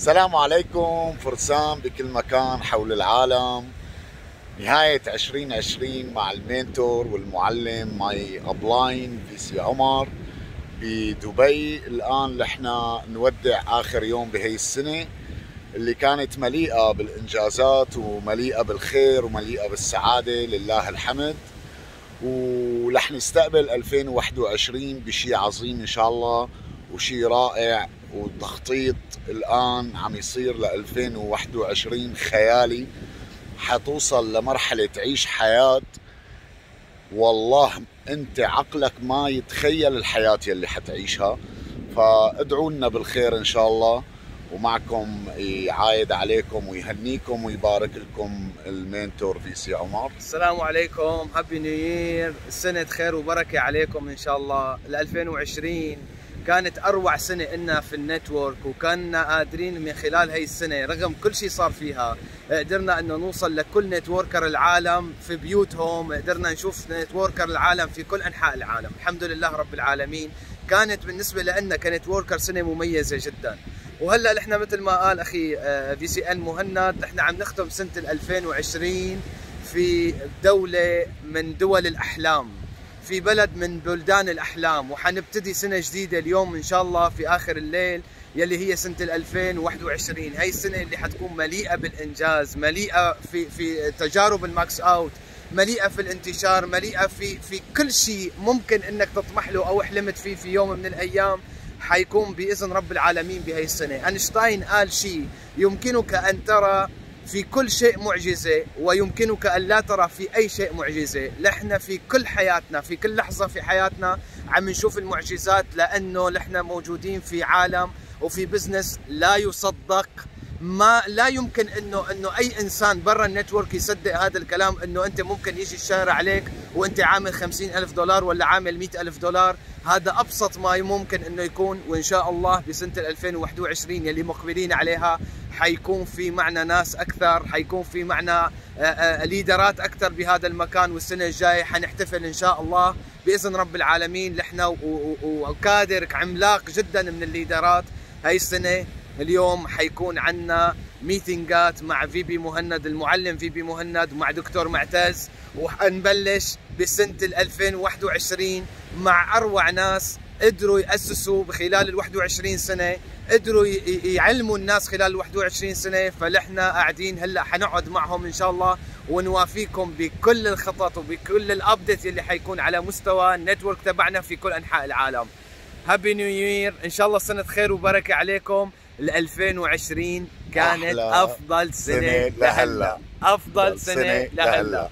السلام عليكم فرسان بكل مكان حول العالم. نهاية 2020 مع ال mentor والمعلم my upline VC عمر بدبي. الآن نحن نودع آخر يوم بهي السنة اللي كانت مليئة بالإنجازات ومليئة بالخير ومليئة بالسعادة لله الحمد. ورح نستقبل 2021 بشي عظيم إن شاء الله وشي رائع. والتخطيط الآن عم يصير ل 2021 خيالي. حتوصل لمرحلة تعيش حياة. والله أنت عقلك ما يتخيل الحياة يلي حتعيشها. فادعوا لنا بالخير إن شاء الله. ومعكم يعايد عليكم ويهنيكم ويبارك لكم ال mentor VC عمر. السلام عليكم. Happy New Year سنة خير وبركة عليكم إن شاء الله. ل 2020 كانت أروع سنة إلنا في ال network وكنا قادرين من خلال هي السنة رغم كل شيء صار فيها قدرنا إنه نوصل لكل networker العالم في بيوتهم قدرنا نشوف networker العالم في كل أنحاء العالم. الحمد لله رب العالمين. كانت بالنسبة لنا ك networker سنة مميزة جدا. وهلأ نحن مثل ما قال أخي VCN مهند نحن عم نختم سنة 2020 في دولة من دول الأحلام. في بلد من بلدان الأحلام وحنبتدي سنة جديدة اليوم إن شاء الله في آخر الليل يلي هي سنة 2021 هاي السنة اللي حتكون مليئة بالإنجاز مليئة في في تجارب ال max out مليئة في الانتشار مليئة في في كل شيء ممكن إنك تطمح له أو حلمت فيه في يوم من الأيام حيكون بإذن رب العالمين بهي السنة، أينشتاين قال شيء يمكنك أن ترى في كل شيء معجزة ويمكنك أن لا ترى في أي شيء معجزة. نحن في كل حياتنا في كل لحظة في حياتنا عم نشوف المعجزات لأنه نحن موجودين في عالم وفي business لا يصدق ما لا يمكن انه إنه أي إنسان برا ال network يصدق هذا الكلام إنه أنت ممكن يجي الشارع عليك وأنت عامل خمسين ألف دولار ولا عامل مئة ألف دولار. هذا أبسط ما ممكن إنه يكون وإن شاء الله بسنة 2021 يلي مقبلين عليها حيكون في معنا ناس أكثر حيكون في معنا آه، آه، leader ات أكثر بهذا المكان والسنة الجاية حنحتفل إن شاء الله بإذن رب العالمين. نحن وكادر عملاق جدا من ال leader ات. هاي السنة اليوم حيكون عندنا meeting ات مع VP مهند المعلم VP مهند ومع دكتور معتز. وحنبلش بسنة 2021 مع أروع ناس قدروا يأسسوا خلال ال 21 سنة. قدروا يعلموا الناس خلال ال 21 سنة. فنحن قاعدين هلأ حنقعد معهم إن شاء الله ونوافيكم بكل الخطط وبكل ال update اللي حيكون على مستوى ال network تبعنا في كل أنحاء العالم. happy new year إن شاء الله سنة خير وبركة عليكم. ال 2020 كانت أفضل سنة, سنة لهلا. أفضل سنة, سنة لهلا.